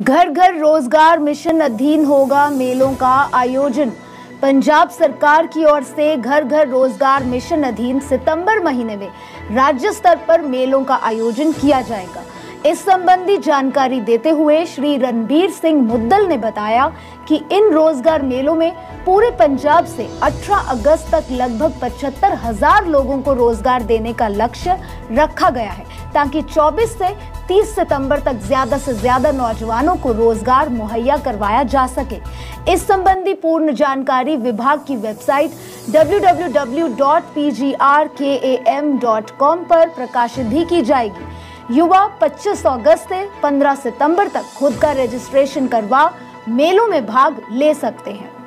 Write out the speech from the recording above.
घर घर रोज़गार मिशन अधीन होगा मेलों का आयोजन। पंजाब सरकार की ओर से घर घर रोज़गार मिशन अधीन सितंबर महीने में राज्य स्तर पर मेलों का आयोजन किया जाएगा। इस संबंधी जानकारी देते हुए श्री रणबीर सिंह मुद्दल ने बताया कि इन रोज़गार मेलों में पूरे पंजाब से 18 अगस्त तक लगभग पचहत्तर हज़ार लोगों को रोज़गार देने का लक्ष्य रखा गया है, ताकि 24 से 30 सितंबर तक ज़्यादा से ज़्यादा नौजवानों को रोज़गार मुहैया करवाया जा सके। इस संबंधी पूर्ण जानकारी विभाग की वेबसाइट www.pgrkam.com पर प्रकाशित भी की जाएगी। युवा 25 अगस्त से 15 सितंबर तक खुद का रजिस्ट्रेशन करवा मेलों में भाग ले सकते हैं।